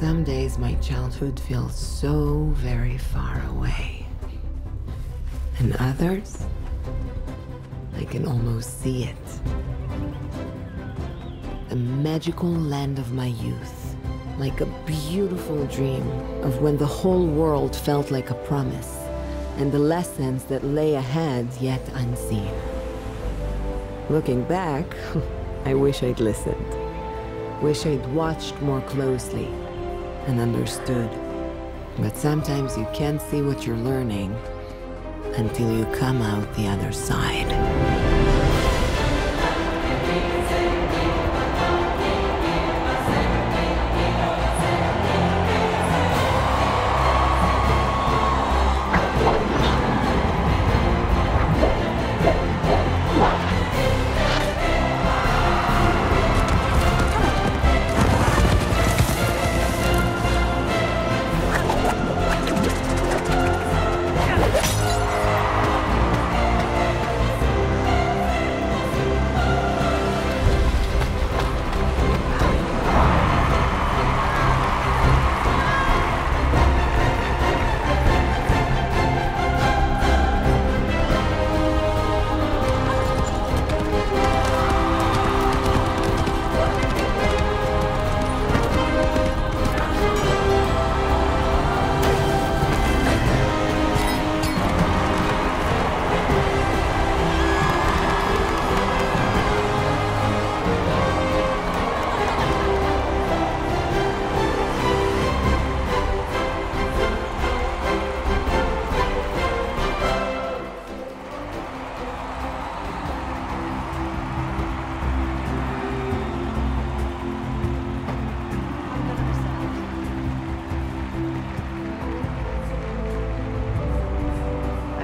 Some days my childhood feels so very far away. And others, I can almost see it. The magical land of my youth, like a beautiful dream of when the whole world felt like a promise, and the lessons that lay ahead yet unseen. Looking back, I wish I'd listened. Wish I'd watched more closely and understood. But sometimes you can't see what you're learning until you come out the other side.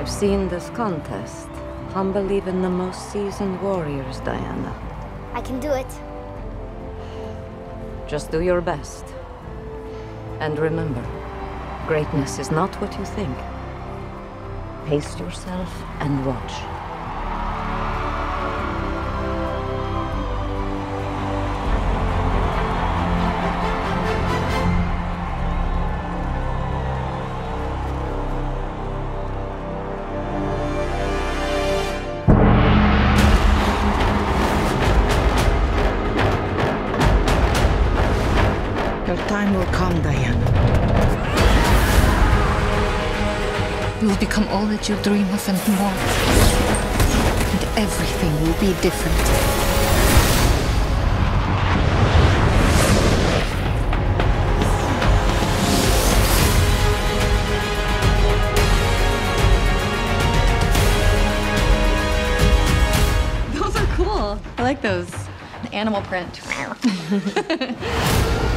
I've seen this contest. Humble even the most seasoned warriors, Diana. I can do it. Just do your best. And remember, greatness is not what you think. Pace yourself and watch. Your time will come, Diana. You will become all that you dream of and more. And everything will be different. Those are cool. I like those. An animal print.